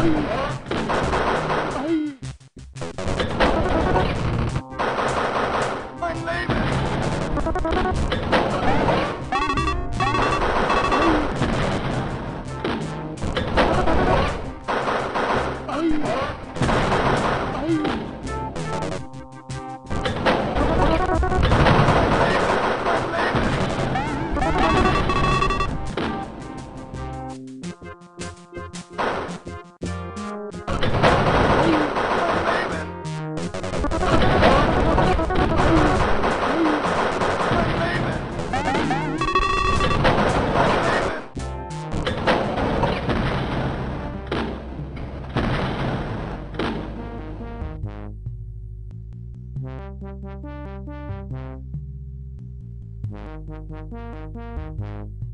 Oh! Thank you.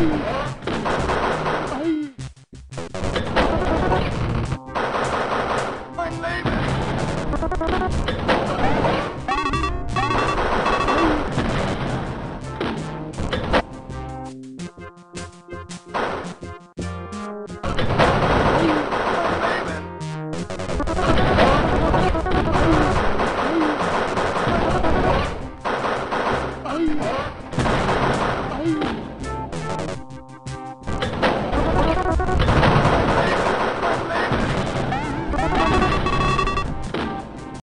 My lady!